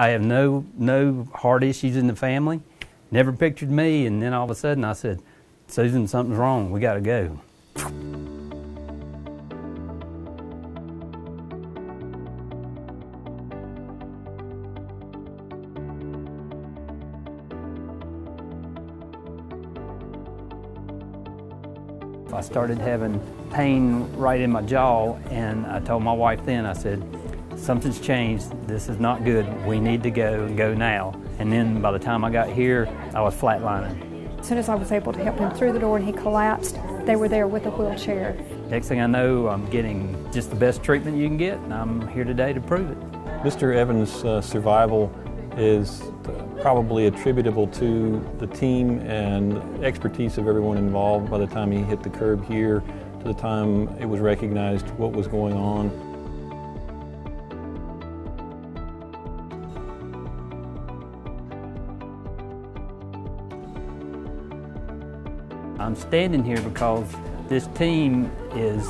I have no, no heart issues in the family, never pictured me, and then all of a sudden I said, Susan, something's wrong, we gotta go. I started having pain right in my jaw, and I told my wife then, I said, something's changed. This is not good. We need to go and go now. And then by the time I got here, I was flatlining. As soon as I was able to help him through the door and he collapsed, they were there with a wheelchair. Next thing I know, I'm getting just the best treatment you can get, and I'm here today to prove it. Mr. Evans' uh, survival is probably attributable to the team and expertise of everyone involved by the time he hit the curb here to the time it was recognized what was going on. I'm standing here because this team is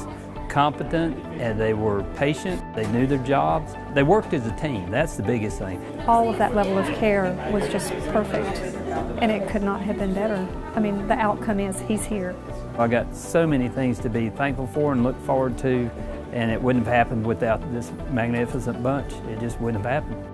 competent and they were patient. They knew their jobs. They worked as a team. That's the biggest thing. All of that level of care was just perfect, and it could not have been better. I mean, the outcome is he's here. I got so many things to be thankful for and look forward to, and it wouldn't have happened without this magnificent bunch. It just wouldn't have happened.